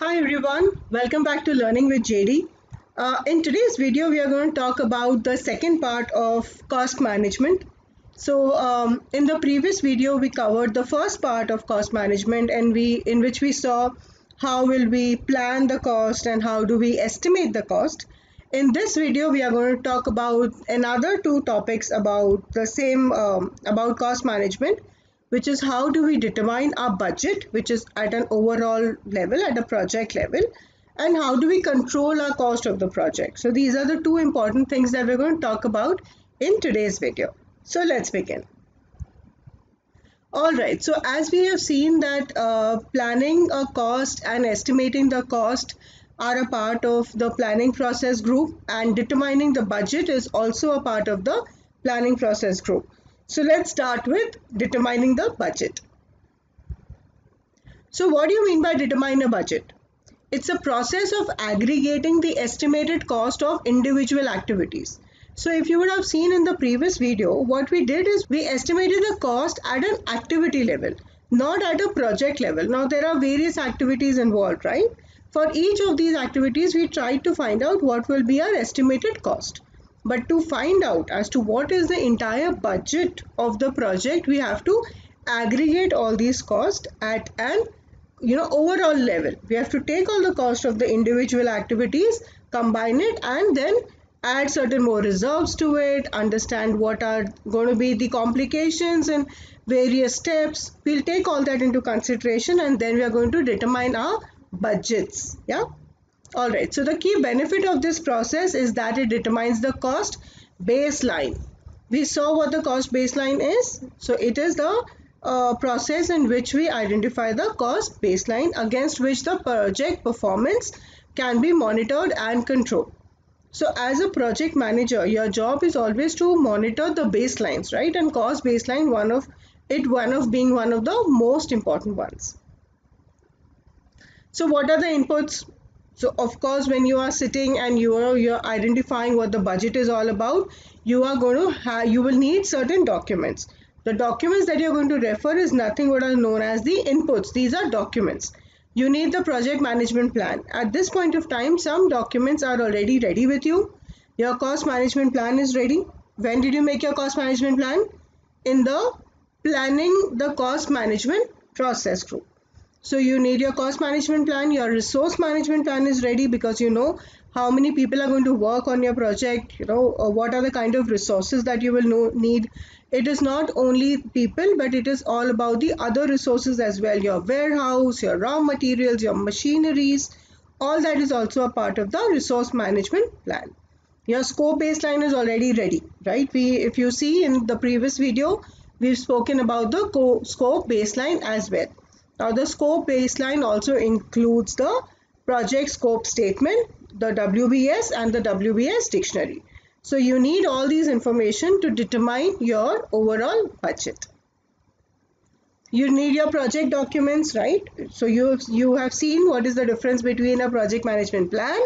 Hi everyone, welcome back to Learning with JD. Uh, in today's video, we are going to talk about the second part of cost management. So um, in the previous video, we covered the first part of cost management and we in which we saw how will we plan the cost and how do we estimate the cost. In this video, we are going to talk about another two topics about the same um, about cost management which is how do we determine our budget, which is at an overall level, at a project level, and how do we control our cost of the project. So these are the two important things that we're going to talk about in today's video. So let's begin. Alright, so as we have seen that uh, planning a cost and estimating the cost are a part of the planning process group and determining the budget is also a part of the planning process group. So let's start with determining the budget. So what do you mean by determine a budget? It's a process of aggregating the estimated cost of individual activities. So if you would have seen in the previous video, what we did is we estimated the cost at an activity level, not at a project level. Now there are various activities involved, right? For each of these activities, we tried to find out what will be our estimated cost. But to find out as to what is the entire budget of the project, we have to aggregate all these costs at an you know overall level. We have to take all the cost of the individual activities, combine it and then add certain more reserves to it, understand what are going to be the complications and various steps. We'll take all that into consideration and then we are going to determine our budgets. Yeah. Alright, so the key benefit of this process is that it determines the cost baseline. We saw what the cost baseline is. So it is the uh, process in which we identify the cost baseline against which the project performance can be monitored and controlled. So as a project manager, your job is always to monitor the baselines, right? And cost baseline, one of it, one of being one of the most important ones. So what are the inputs? So of course, when you are sitting and you are you're identifying what the budget is all about, you are going to have you will need certain documents. The documents that you're going to refer is nothing what are known as the inputs. These are documents. You need the project management plan. At this point of time, some documents are already ready with you. Your cost management plan is ready. When did you make your cost management plan? In the planning the cost management process group. So you need your cost management plan, your resource management plan is ready because you know how many people are going to work on your project, you know, what are the kind of resources that you will know, need. It is not only people, but it is all about the other resources as well. Your warehouse, your raw materials, your machineries, all that is also a part of the resource management plan. Your scope baseline is already ready, right? We, if you see in the previous video, we've spoken about the scope baseline as well. Now the scope baseline also includes the project scope statement, the WBS and the WBS dictionary. So you need all these information to determine your overall budget. You need your project documents, right? So you, you have seen what is the difference between a project management plan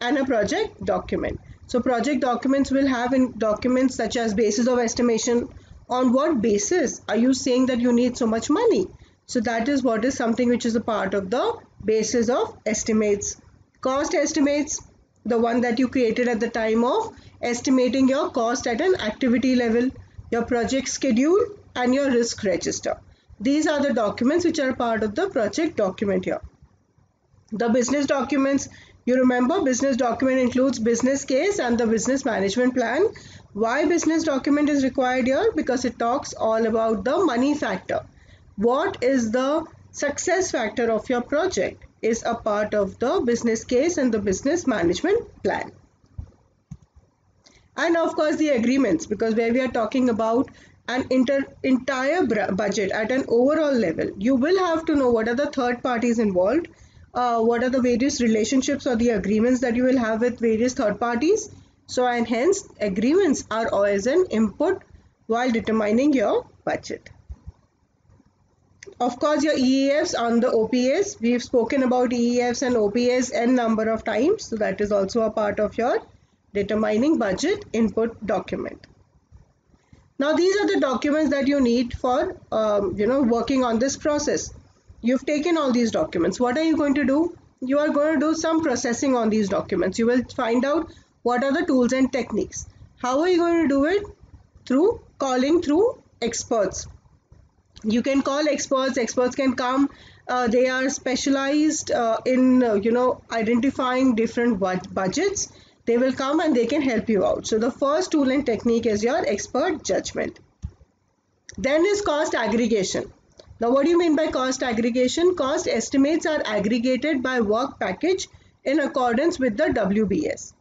and a project document. So project documents will have in documents such as basis of estimation. On what basis are you saying that you need so much money? So that is what is something which is a part of the basis of estimates. Cost estimates, the one that you created at the time of estimating your cost at an activity level, your project schedule and your risk register. These are the documents which are part of the project document here. The business documents, you remember business document includes business case and the benefits management plan. Why business document is required here? Because it talks all about the money factor what is the success factor of your project is a part of the business case and the benefits management plan. And of course the agreements because where we are talking about an entire budget at an overall level, you will have to know what are the third parties involved, uh, what are the various relationships or the agreements that you will have with various third parties. So and hence agreements are always an input while determining your budget. Of course, your EEFs on the OPAs. We've spoken about EEFs and OPAs n number of times. So that is also a part of your determining budget input document. Now these are the documents that you need for um, you know working on this process. You've taken all these documents. What are you going to do? you are going to do some processing on these documents. You will find out what are the tools and techniques. How are you going to do it? Through calling through experts. You can call experts. Experts can come. Uh, they are specialized uh, in uh, you know identifying different budgets. They will come and they can help you out. So the first tool and technique is your expert judgment. Then is cost aggregation. Now what do you mean by cost aggregation? Cost estimates are aggregated by work package in accordance with the WBS.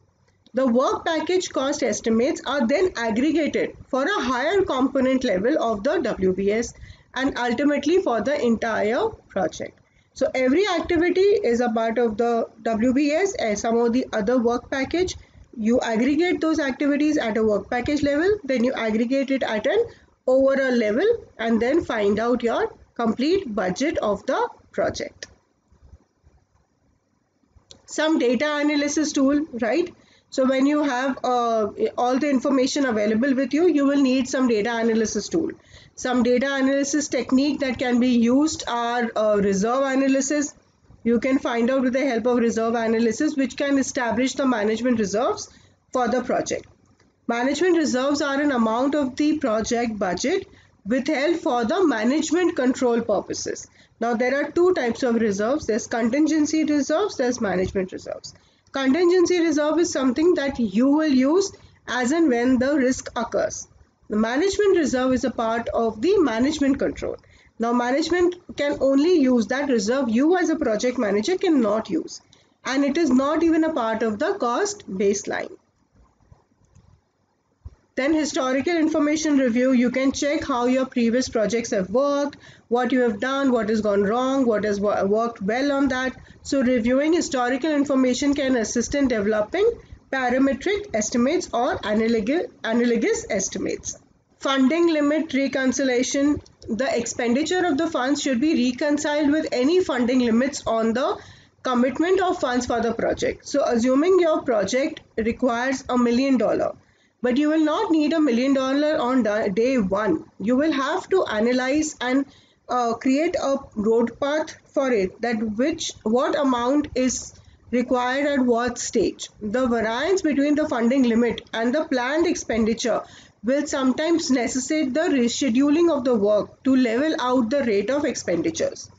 The work package cost estimates are then aggregated for a higher component level of the WBS and ultimately for the entire project. So every activity is a part of the WBS and some of the other work package. You aggregate those activities at a work package level, then you aggregate it at an overall level and then find out your complete budget of the project. Some data analysis tool, right? So when you have uh, all the information available with you, you will need some data analysis tool. Some data analysis technique that can be used are uh, reserve analysis. You can find out with the help of reserve analysis which can establish the management reserves for the project. Management reserves are an amount of the project budget withheld for the management control purposes. Now there are two types of reserves. There's contingency reserves, there's management reserves. Contingency reserve is something that you will use as and when the risk occurs. The management reserve is a part of the management control. Now management can only use that reserve you as a project manager cannot use and it is not even a part of the cost baseline. Then historical information review, you can check how your previous projects have worked, what you have done, what has gone wrong, what has worked well on that. So reviewing historical information can assist in developing parametric estimates or analogous estimates. Funding limit reconciliation, the expenditure of the funds should be reconciled with any funding limits on the commitment of funds for the project. So assuming your project requires a million dollar, but you will not need a million dollar on day one. You will have to analyze and uh, create a road path for it that which what amount is required at what stage. The variance between the funding limit and the planned expenditure will sometimes necessitate the rescheduling of the work to level out the rate of expenditures.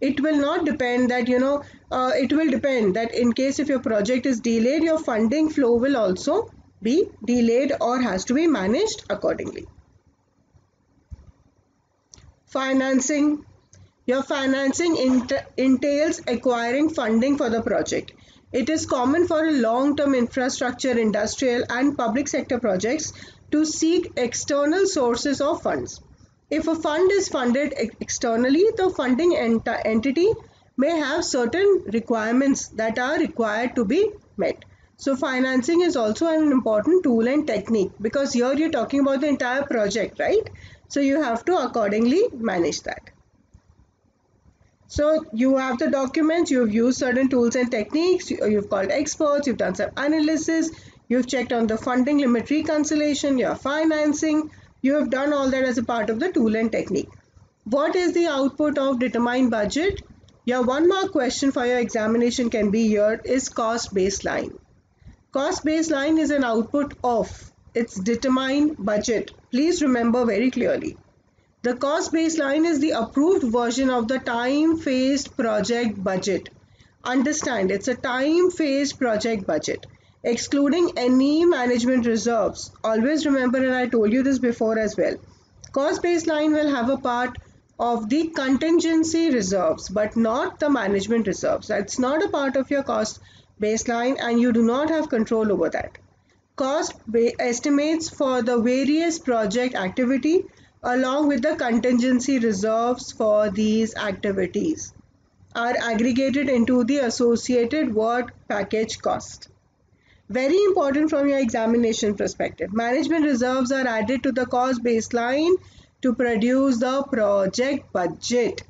It will not depend that, you know, uh, it will depend that in case if your project is delayed, your funding flow will also be delayed or has to be managed accordingly. Financing. Your financing entails acquiring funding for the project. It is common for long-term infrastructure, industrial and public sector projects to seek external sources of funds. If a fund is funded externally, the funding ent entity may have certain requirements that are required to be met. So financing is also an important tool and technique because here you're talking about the entire project, right? So you have to accordingly manage that. So you have the documents, you've used certain tools and techniques, you've called experts, you've done some analysis, you've checked on the funding limit reconciliation, your financing, you have done all that as a part of the tool and technique. What is the output of determined budget? Your one mark question for your examination can be here is cost baseline. Cost baseline is an output of its determined budget. Please remember very clearly. The cost baseline is the approved version of the time-phased project budget. Understand, it's a time-phased project budget, excluding any management reserves. Always remember, and I told you this before as well, cost baseline will have a part of the contingency reserves, but not the management reserves. That's not a part of your cost baseline and you do not have control over that. Cost estimates for the various project activity along with the contingency reserves for these activities are aggregated into the associated work package cost. Very important from your examination perspective. Management reserves are added to the cost baseline to produce the project budget.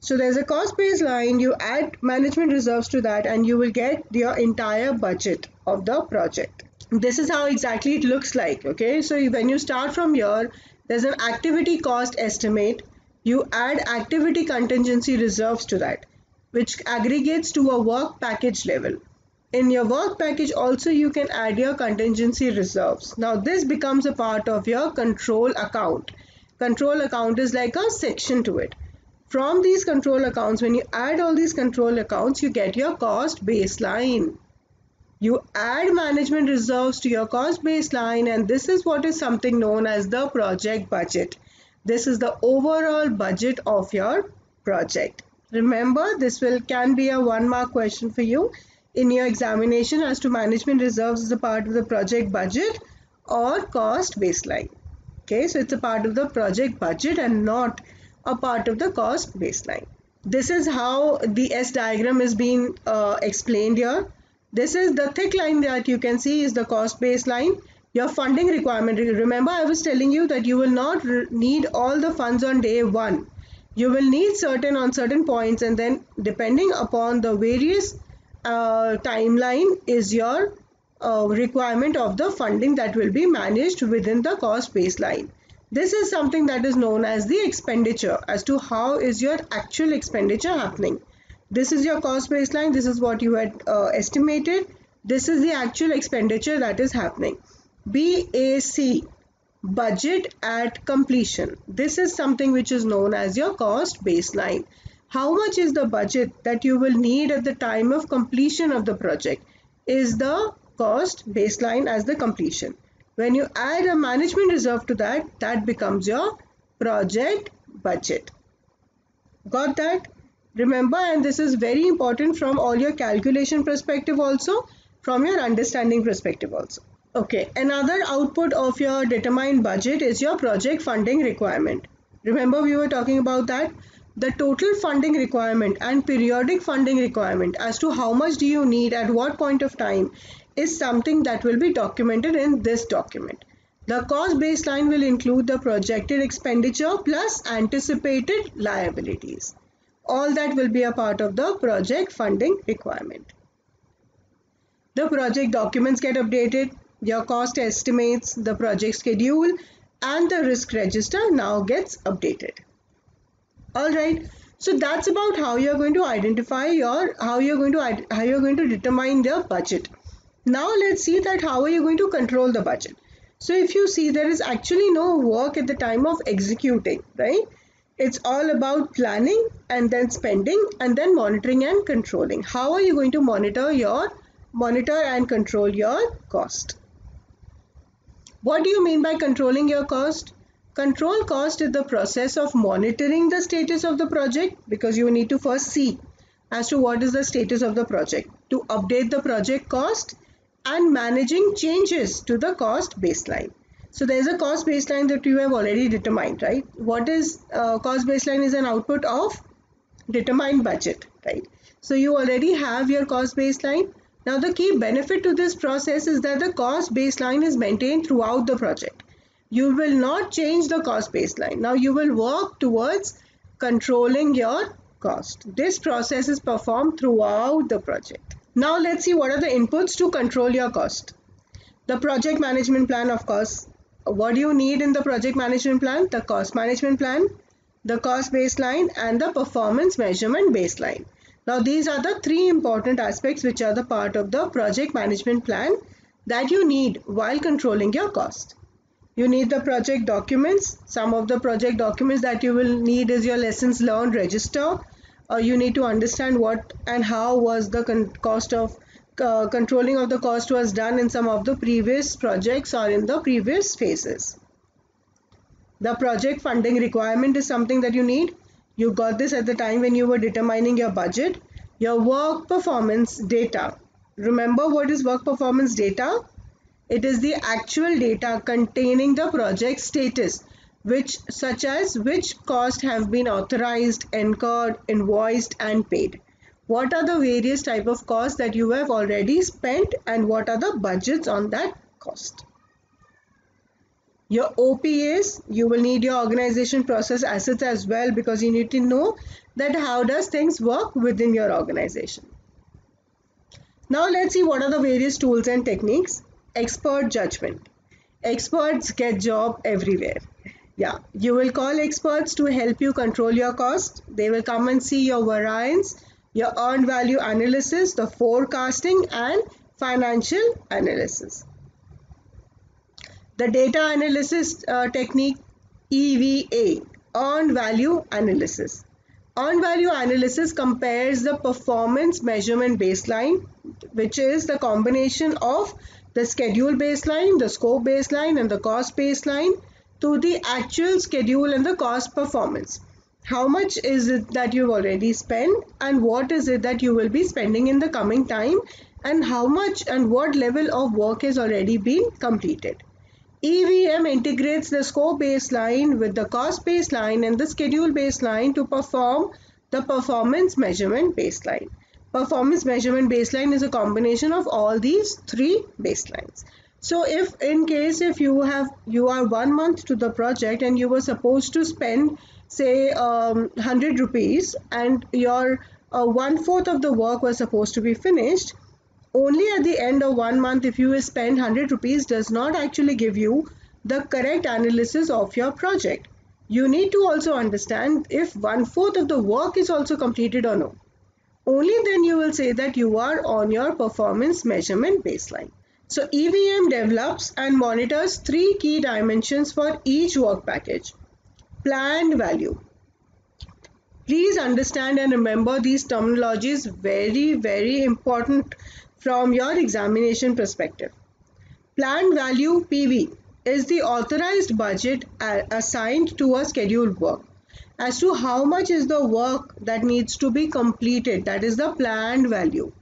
So there's a cost baseline, you add management reserves to that and you will get your entire budget of the project. This is how exactly it looks like, okay? So when you start from here, there's an activity cost estimate. You add activity contingency reserves to that. which aggregates to a work package level. In your work package also you can add your contingency reserves. Now this becomes a part of your control account. Control account is like a section to it. From these control accounts, when you add all these control accounts, you get your cost baseline. You add management reserves to your cost baseline and this is what is something known as the project budget. This is the overall budget of your project. Remember this will can be a one mark question for you in your examination as to management reserves is a part of the project budget or cost baseline. Okay, so it's a part of the project budget and not a part of the cost baseline. This is how the S diagram is being uh, explained here. This is the thick line that you can see is the cost baseline. Your funding requirement. Remember I was telling you that you will not need all the funds on day one. You will need certain on certain points and then depending upon the various uh, timeline is your uh, requirement of the funding that will be managed within the cost baseline. This is something that is known as the expenditure as to how is your actual expenditure happening. This is your cost baseline. This is what you had uh, estimated. This is the actual expenditure that is happening. BAC, budget at completion. This is something which is known as your cost baseline. How much is the budget that you will need at the time of completion of the project is the cost baseline as the completion. When you add a management reserve to that, that becomes your project budget. Got that? Remember, and this is very important from all your calculation perspective also, from your understanding perspective also. Okay, another output of your determined budget is your project funding requirement. Remember we were talking about that? The total funding requirement and periodic funding requirement as to how much do you need at what point of time is something that will be documented in this document. The cost baseline will include the projected expenditure plus anticipated liabilities all that will be a part of the project funding requirement. The project documents get updated, your cost estimates, the project schedule and the risk register now gets updated. Alright, so that's about how you're going to identify your, how you're going to, how you're going to determine the budget. Now let's see that how are you going to control the budget. So if you see there is actually no work at the time of executing, right? It's all about planning and then spending and then monitoring and controlling. How are you going to monitor your monitor and control your cost? What do you mean by controlling your cost? Control cost is the process of monitoring the status of the project because you need to first see as to what is the status of the project to update the project cost and managing changes to the cost baseline. So there's a cost baseline that you have already determined, right? What is uh, cost baseline is an output of determined budget, right? So you already have your cost baseline. Now the key benefit to this process is that the cost baseline is maintained throughout the project. You will not change the cost baseline. Now you will work towards controlling your cost. This process is performed throughout the project. Now let's see what are the inputs to control your cost. The project management plan of course what do you need in the project management plan? The cost management plan, the cost baseline and the performance measurement baseline. Now these are the three important aspects which are the part of the project management plan that you need while controlling your cost. You need the project documents. Some of the project documents that you will need is your lessons learned register. Uh, you need to understand what and how was the cost of uh, controlling of the cost was done in some of the previous projects or in the previous phases. The project funding requirement is something that you need. You got this at the time when you were determining your budget. Your work performance data. Remember what is work performance data? It is the actual data containing the project status which such as which cost have been authorized, incurred, invoiced and paid what are the various type of costs that you have already spent and what are the budgets on that cost. Your OPAs, you will need your organization process assets as well because you need to know that how does things work within your organization. Now let's see what are the various tools and techniques. Expert judgment. Experts get job everywhere. Yeah, you will call experts to help you control your cost. They will come and see your variance your earned value analysis, the forecasting and financial analysis. The data analysis uh, technique EVA, earned value analysis. Earned value analysis compares the performance measurement baseline, which is the combination of the schedule baseline, the scope baseline and the cost baseline to the actual schedule and the cost performance. How much is it that you've already spent and what is it that you will be spending in the coming time and how much and what level of work has already been completed. EVM integrates the scope baseline with the cost baseline and the schedule baseline to perform the performance measurement baseline. Performance measurement baseline is a combination of all these three baselines. So if in case if you have you are one month to the project and you were supposed to spend say um, 100 rupees and your uh, one fourth of the work was supposed to be finished only at the end of one month if you spend 100 rupees does not actually give you the correct analysis of your project. You need to also understand if one fourth of the work is also completed or no. Only then you will say that you are on your performance measurement baseline. So EVM develops and monitors three key dimensions for each work package. Planned value. Please understand and remember these terminologies very very important from your examination perspective. Planned value PV is the authorized budget assigned to a scheduled work as to how much is the work that needs to be completed that is the planned value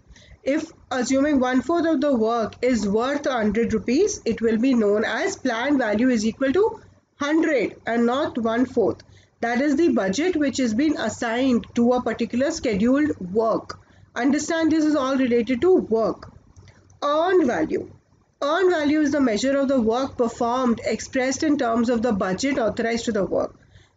if assuming one fourth of the work is worth 100 rupees it will be known as planned value is equal to 100 and not one fourth that is the budget which has been assigned to a particular scheduled work Understand this is all related to work. Earned value. Earned value is the measure of the work performed expressed in terms of the budget authorized to the work.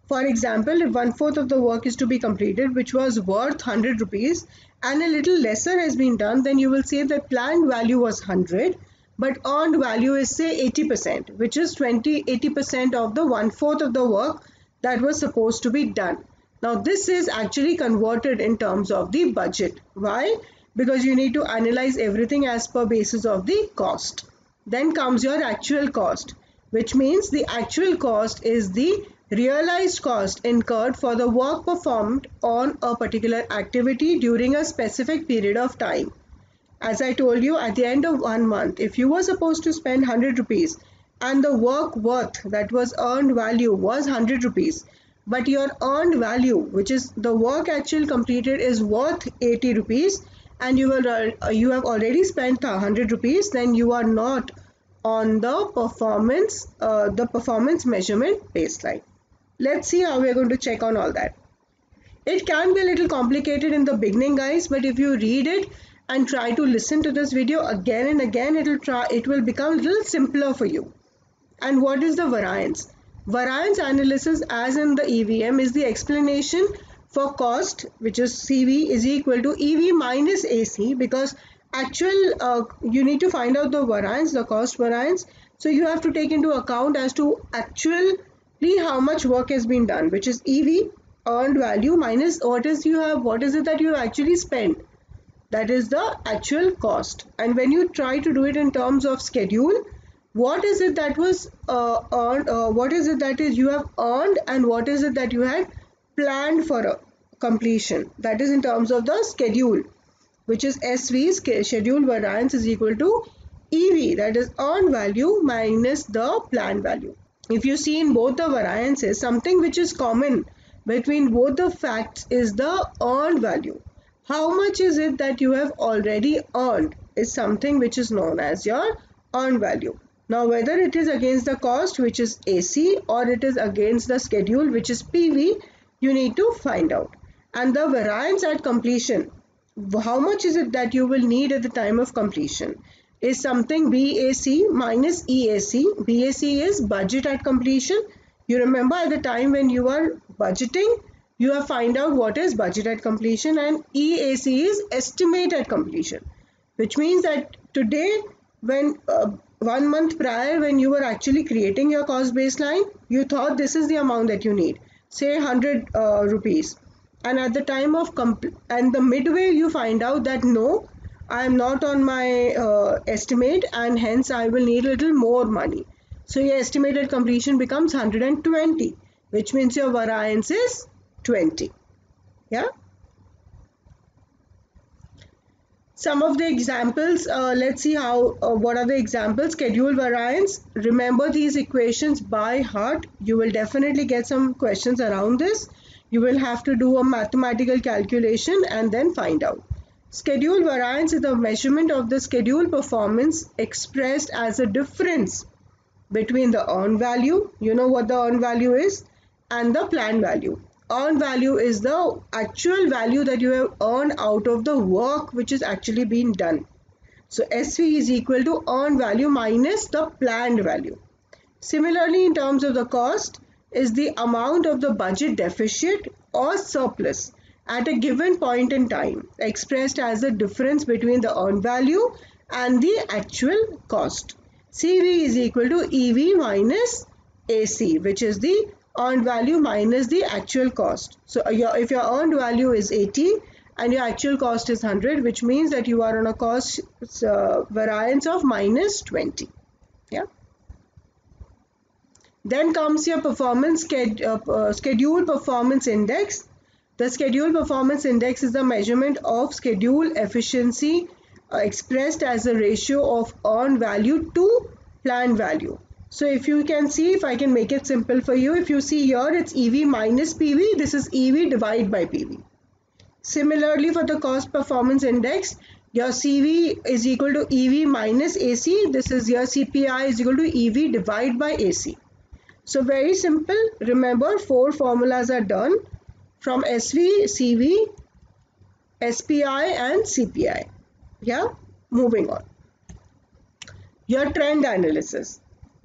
For example, if one fourth of the work is to be completed, which was worth 100 rupees, and a little lesser has been done, then you will say that planned value was 100, but earned value is say 80%, which is 20 80% of the one fourth of the work that was supposed to be done. Now this is actually converted in terms of the budget. Why? Because you need to analyze everything as per basis of the cost. Then comes your actual cost which means the actual cost is the realized cost incurred for the work performed on a particular activity during a specific period of time. As I told you at the end of one month, if you were supposed to spend 100 rupees and the work worth that was earned value was 100 rupees, but your earned value which is the work actually completed is worth 80 rupees and you will uh, you have already spent 100 rupees then you are not on the performance uh, the performance measurement baseline let's see how we're going to check on all that. It can be a little complicated in the beginning guys but if you read it and try to listen to this video again and again it will try it will become a little simpler for you. And what is the variance? Variance analysis as in the EVM is the explanation for cost which is CV is equal to EV minus AC because actual uh, you need to find out the variance the cost variance. So you have to take into account as to actually how much work has been done which is EV earned value minus what is you have what is it that you have actually spent. That is the actual cost. And when you try to do it in terms of schedule what is it that was uh, earned uh, what is it that is you have earned and what is it that you had planned for a completion? That is in terms of the schedule which is SV schedule variance is equal to EV that is earned value minus the planned value if you see in both the variances something which is common between both the facts is the earned value how much is it that you have already earned is something which is known as your earned value now whether it is against the cost which is AC or it is against the schedule which is PV, you need to find out. And the variance at completion, how much is it that you will need at the time of completion? Is something BAC minus EAC. BAC is budget at completion. You remember at the time when you are budgeting, you have find out what is budget at completion and EAC is estimate at completion. Which means that today when uh, one month prior when you were actually creating your cost baseline, you thought this is the amount that you need, say 100 uh, rupees. and at the time of and the midway you find out that no I am not on my uh, estimate and hence I will need a little more money. So your estimated completion becomes 120 which means your variance is 20. Yeah. Some of the examples, uh, let's see how, uh, what are the examples? Schedule variance. Remember these equations by heart. You will definitely get some questions around this. You will have to do a mathematical calculation and then find out. Schedule variance is the measurement of the schedule performance expressed as a difference between the earned value, you know what the earned value is, and the planned value earned value is the actual value that you have earned out of the work which is actually being done. So SV is equal to earned value minus the planned value. Similarly, in terms of the cost, is the amount of the budget deficit or surplus at a given point in time expressed as the difference between the earned value and the actual cost. CV is equal to EV minus AC which is the earned value minus the actual cost. So uh, your, if your earned value is 80 and your actual cost is 100 which means that you are on a cost uh, variance of minus 20. Yeah. Then comes your performance uh, uh, schedule performance index. The schedule performance index is the measurement of schedule efficiency uh, expressed as a ratio of earned value to planned value. So if you can see, if I can make it simple for you, if you see here, it's EV minus PV. This is EV divided by PV. Similarly, for the cost performance index, your CV is equal to EV minus AC. This is your CPI is equal to EV divided by AC. So very simple. Remember, four formulas are done from SV, CV, SPI and CPI. Yeah, moving on. Your trend analysis.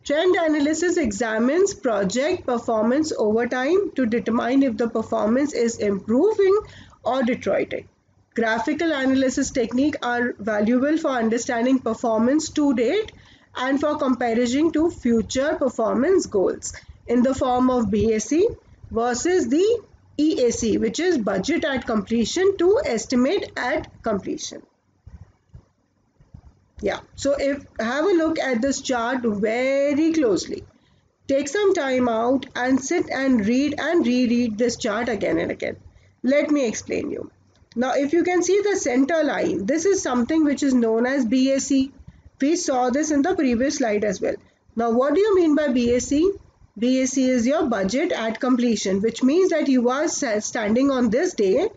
Trend analysis examines project performance over time to determine if the performance is improving or deteriorating. Graphical analysis technique are valuable for understanding performance to date and for comparison to future performance goals in the form of BAC versus the EAC which is budget at completion to estimate at completion. Yeah, so if have a look at this chart very closely. Take some time out and sit and read and reread this chart again and again. Let me explain you. Now, if you can see the center line, this is something which is known as BAC. We saw this in the previous slide as well. Now, what do you mean by BAC? BAC is your budget at completion, which means that you are standing on this day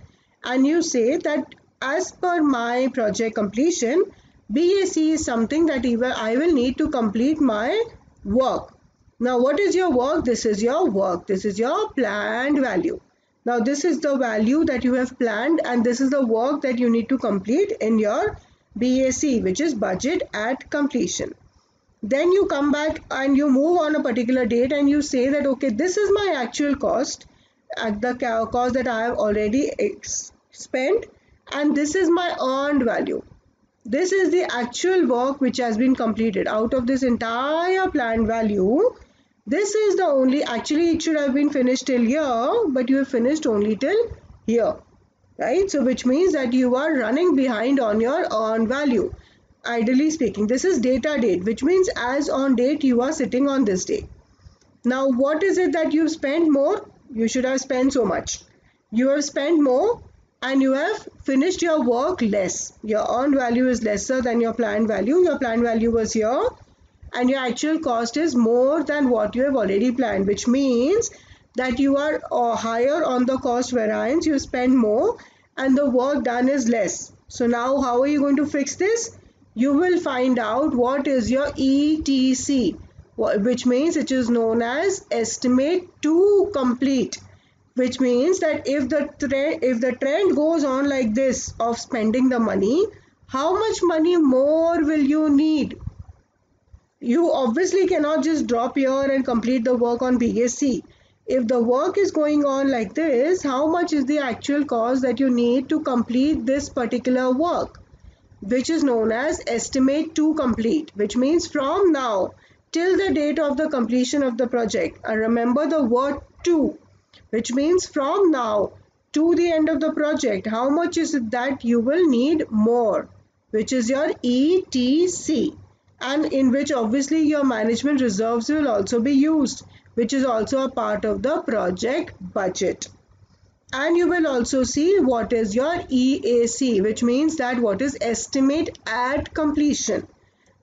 and you say that as per my project completion, BAC is something that I will need to complete my work. Now what is your work? This is your work. This is your planned value. Now this is the value that you have planned and this is the work that you need to complete in your BAC which is budget at completion. Then you come back and you move on a particular date and you say that okay this is my actual cost at the cost that I have already spent and this is my earned value. This is the actual work which has been completed. Out of this entire planned value, this is the only, actually it should have been finished till here, but you have finished only till here. Right? So which means that you are running behind on your earned value. Ideally speaking, this is data date, which means as on date you are sitting on this day. Now what is it that you've spent more? You should have spent so much. You have spent more and you have finished your work less. Your earned value is lesser than your planned value. Your planned value was here and your actual cost is more than what you have already planned which means that you are uh, higher on the cost variance you spend more and the work done is less so now how are you going to fix this you will find out what is your ETC which means it is known as estimate to complete which means that if the trend if the trend goes on like this of spending the money how much money more will you need? You obviously cannot just drop here and complete the work on BAC if the work is going on like this how much is the actual cost that you need to complete this particular work which is known as estimate to complete which means from now till the date of the completion of the project and remember the word to which means from now to the end of the project, how much is it that you will need more, which is your ETC and in which obviously your management reserves will also be used, which is also a part of the project budget. And you will also see what is your EAC, which means that what is estimate at completion.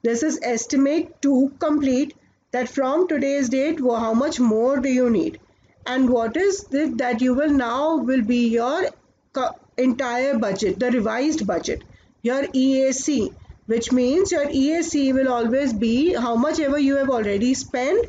This is estimate to complete that from today's date, how much more do you need? and what is it that you will now will be your entire budget the revised budget your EAC which means your EAC will always be how much ever you have already spent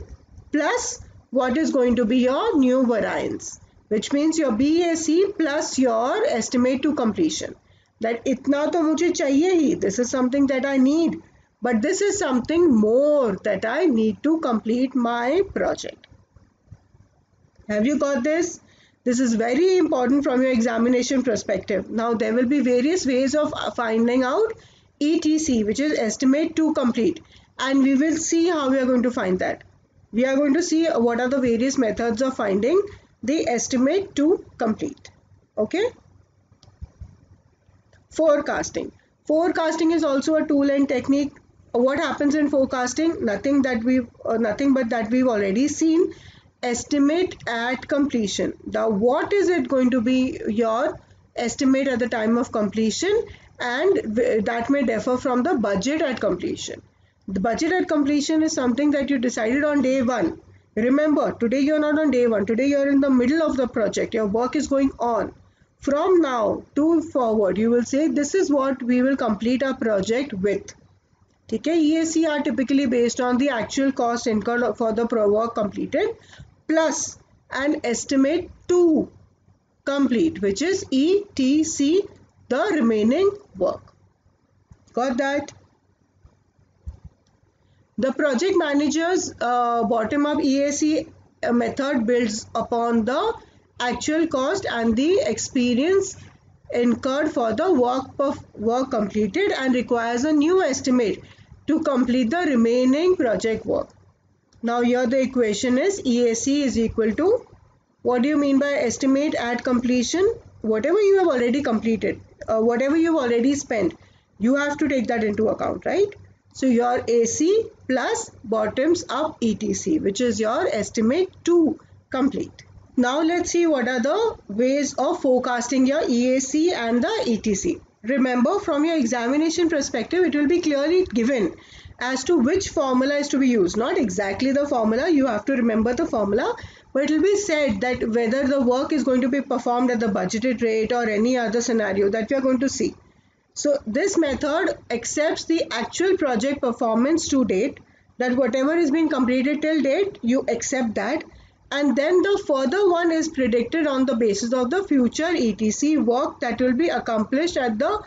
plus what is going to be your new variance which means your BAC plus your estimate to completion that itna to mujhe chahiye hi this is something that I need but this is something more that I need to complete my project have you got this? This is very important from your examination perspective. Now there will be various ways of uh, finding out ETC which is estimate to complete and we will see how we are going to find that. We are going to see what are the various methods of finding the estimate to complete. Okay. Forecasting. Forecasting is also a tool and technique. What happens in forecasting? Nothing that we uh, nothing but that we've already seen estimate at completion. Now what is it going to be your estimate at the time of completion and that may differ from the budget at completion. The budget at completion is something that you decided on day one. Remember, today you're not on day one. Today you're in the middle of the project. Your work is going on. From now to forward, you will say this is what we will complete our project with. Okay, EAC are typically based on the actual cost incurred for the work completed plus an estimate to complete which is ETC the remaining work. Got that? The project manager's uh, bottom-up EAC method builds upon the actual cost and the experience incurred for the work work completed and requires a new estimate to complete the remaining project work. Now here the equation is EAC is equal to what do you mean by estimate at completion? Whatever you have already completed, uh, whatever you have already spent, you have to take that into account, right? So your AC plus bottoms up ETC, which is your estimate to complete. Now let's see what are the ways of forecasting your EAC and the ETC. Remember from your examination perspective, it will be clearly given as to which formula is to be used. Not exactly the formula, you have to remember the formula, but it will be said that whether the work is going to be performed at the budgeted rate or any other scenario that we are going to see. So this method accepts the actual project performance to date that whatever is being completed till date, you accept that and then the further one is predicted on the basis of the future ETC work that will be accomplished at the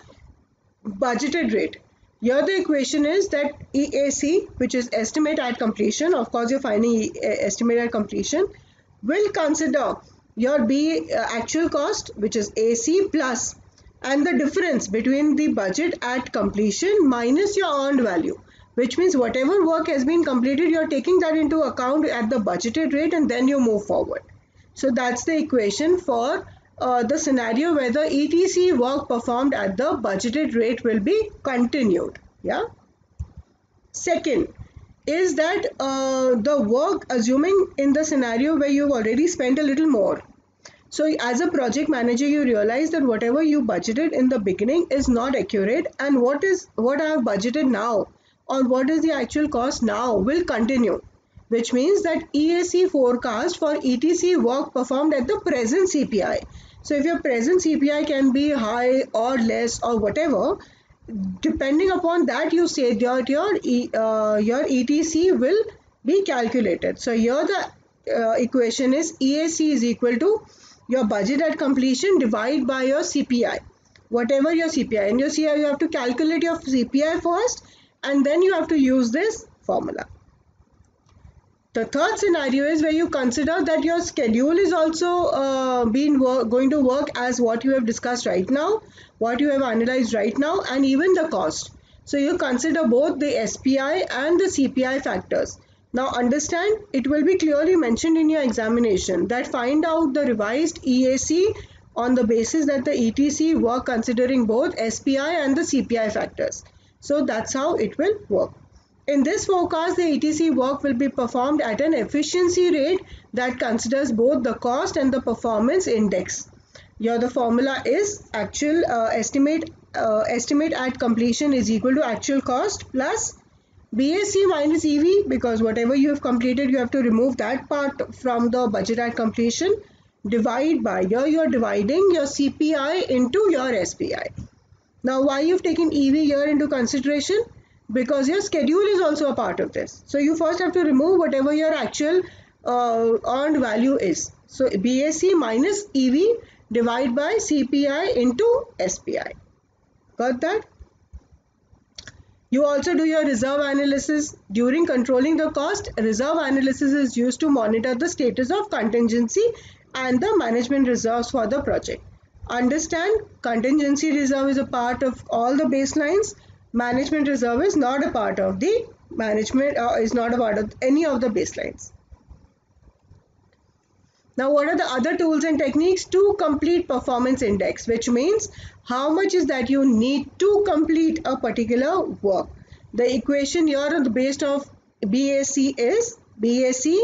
budgeted rate. Here the equation is that EAC, which is estimate at completion, of course you're finding estimate at completion, will consider your B uh, actual cost, which is AC plus, and the difference between the budget at completion minus your earned value, which means whatever work has been completed, you're taking that into account at the budgeted rate and then you move forward. So that's the equation for uh, the scenario where the ETC work performed at the budgeted rate will be continued. Yeah. Second is that uh, the work assuming in the scenario where you've already spent a little more. So as a project manager, you realize that whatever you budgeted in the beginning is not accurate and what is what I have budgeted now or what is the actual cost now will continue which means that EAC forecast for ETC work performed at the present CPI so if your present CPI can be high or less or whatever, depending upon that you say that your, uh, your ETC will be calculated. So here the uh, equation is EAC is equal to your budget at completion divided by your CPI. Whatever your CPI and you see you have to calculate your CPI first and then you have to use this formula. The third scenario is where you consider that your schedule is also uh, being going to work as what you have discussed right now, what you have analyzed right now and even the cost. So you consider both the SPI and the CPI factors. Now understand it will be clearly mentioned in your examination that find out the revised EAC on the basis that the ETC work considering both SPI and the CPI factors. So that's how it will work. In this forecast, the ETC work will be performed at an efficiency rate that considers both the cost and the performance index. Here the formula is actual uh, estimate uh, estimate at completion is equal to actual cost plus BAC minus EV because whatever you have completed you have to remove that part from the budget at completion divide by here you are dividing your CPI into your SPI. Now why you've taken EV here into consideration? because your schedule is also a part of this. So you first have to remove whatever your actual uh, earned value is. So BAC minus EV divide by CPI into SPI. Got that? You also do your reserve analysis. During controlling the cost, reserve analysis is used to monitor the status of contingency and the management reserves for the project. Understand contingency reserve is a part of all the baselines management reserve is not a part of the management uh, is not a part of any of the baselines. Now what are the other tools and techniques to complete performance index which means how much is that you need to complete a particular work. The equation here on the base of BAC is BAC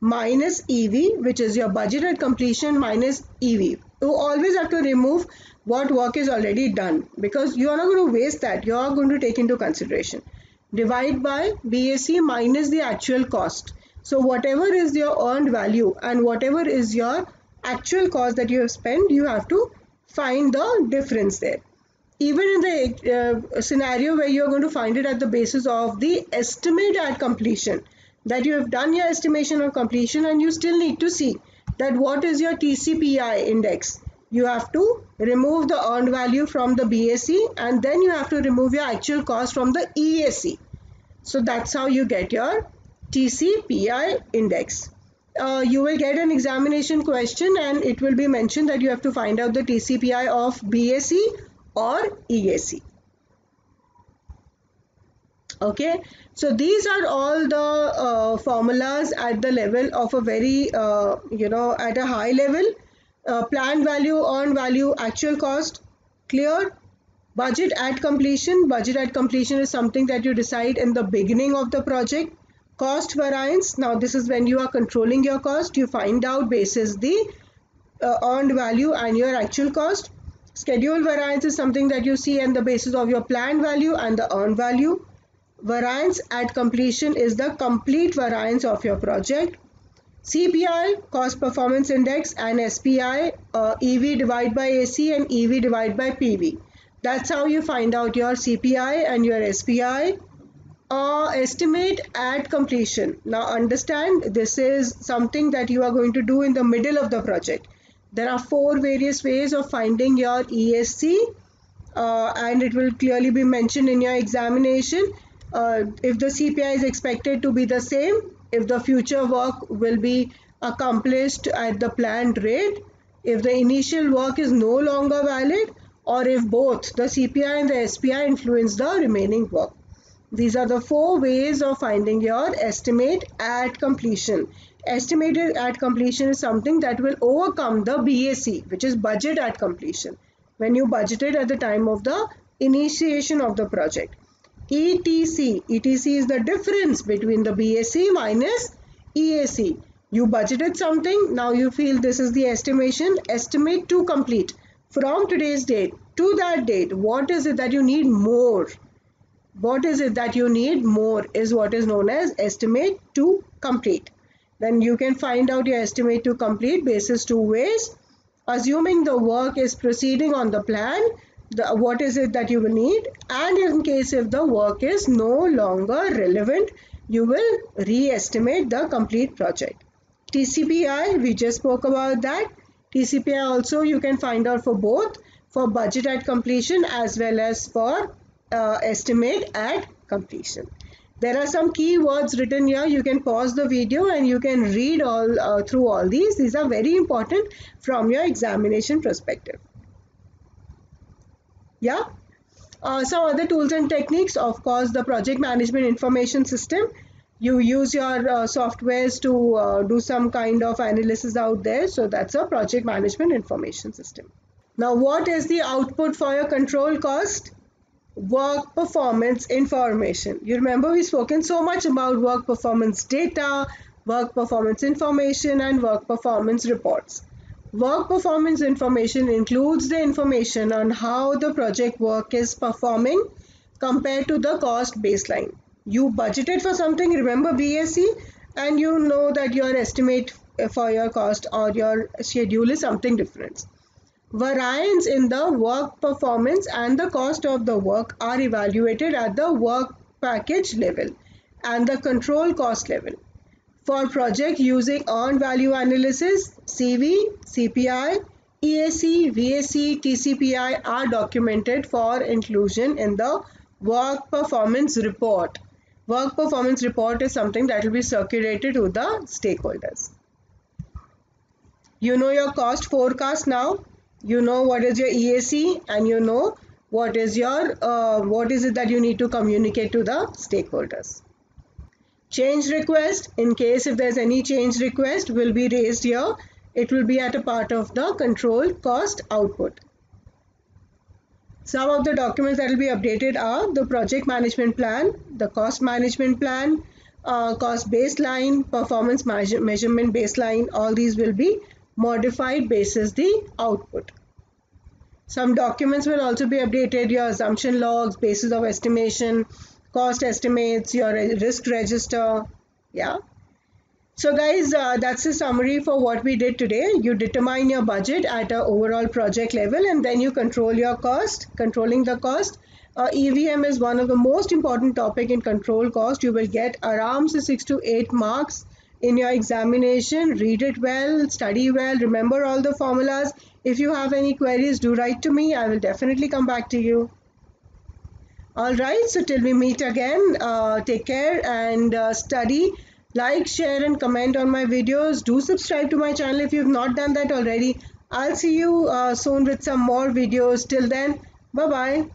minus EV which is your budget at completion minus EV. You always have to remove what work is already done because you are not going to waste that you are going to take into consideration divide by BAC minus the actual cost so whatever is your earned value and whatever is your actual cost that you have spent you have to find the difference there even in the uh, scenario where you are going to find it at the basis of the estimate at completion that you have done your estimation of completion and you still need to see that what is your TCPI index you have to remove the earned value from the BAC and then you have to remove your actual cost from the EAC. So that's how you get your TCPI index. Uh, you will get an examination question and it will be mentioned that you have to find out the TCPI of BAC or EAC. Okay, so these are all the uh, formulas at the level of a very, uh, you know, at a high level uh, planned value, earned value, actual cost, clear. Budget at completion. Budget at completion is something that you decide in the beginning of the project. Cost variance. Now this is when you are controlling your cost. You find out basis the uh, earned value and your actual cost. Schedule variance is something that you see on the basis of your planned value and the earned value. Variance at completion is the complete variance of your project. CPI, Cost Performance Index and SPI, uh, EV divided by AC and EV divided by PV. That's how you find out your CPI and your SPI. Uh, estimate at completion. Now understand this is something that you are going to do in the middle of the project. There are four various ways of finding your ESC uh, and it will clearly be mentioned in your examination. Uh, if the CPI is expected to be the same, if the future work will be accomplished at the planned rate, if the initial work is no longer valid, or if both the CPI and the SPI influence the remaining work. These are the four ways of finding your estimate at completion. Estimated at completion is something that will overcome the BAC, which is budget at completion, when you budgeted at the time of the initiation of the project. ETC. ETC is the difference between the BAC minus EAC. You budgeted something, now you feel this is the estimation, estimate to complete. From today's date to that date, what is it that you need more? What is it that you need more is what is known as estimate to complete. Then you can find out your estimate to complete basis two ways. Assuming the work is proceeding on the plan, the, what is it that you will need and in case if the work is no longer relevant you will re-estimate the complete project. TCPI we just spoke about that. TCPI also you can find out for both for budget at completion as well as for uh, estimate at completion. There are some key words written here. You can pause the video and you can read all uh, through all these. These are very important from your examination perspective yeah uh, some other tools and techniques of course the project management information system you use your uh, softwares to uh, do some kind of analysis out there so that's a project management information system Now what is the output for your control cost? Work performance information. You remember we've spoken so much about work performance data, work performance information and work performance reports. Work performance information includes the information on how the project work is performing compared to the cost baseline. You budgeted for something, remember BAC, and you know that your estimate for your cost or your schedule is something different. Variance in the work performance and the cost of the work are evaluated at the work package level and the control cost level. For project using earned value analysis, CV, CPI, EAC, VAC, TCPI are documented for inclusion in the work performance report. Work performance report is something that will be circulated to the stakeholders. You know your cost forecast now. You know what is your EAC and you know what is your uh, what is it that you need to communicate to the stakeholders. Change request, in case if there's any change request will be raised here. It will be at a part of the control cost output. Some of the documents that will be updated are the project management plan, the cost management plan, uh, cost baseline, performance measure measurement baseline, all these will be modified basis the output. Some documents will also be updated, your assumption logs, basis of estimation, cost estimates, your risk register. Yeah. So guys, uh, that's the summary for what we did today. You determine your budget at a overall project level and then you control your cost, controlling the cost. Uh, EVM is one of the most important topic in control cost. You will get around 6 to 8 marks in your examination. Read it well, study well, remember all the formulas. If you have any queries, do write to me. I will definitely come back to you. Alright, so till we meet again, uh, take care and uh, study. Like, share and comment on my videos. Do subscribe to my channel if you have not done that already. I'll see you uh, soon with some more videos. Till then, bye-bye.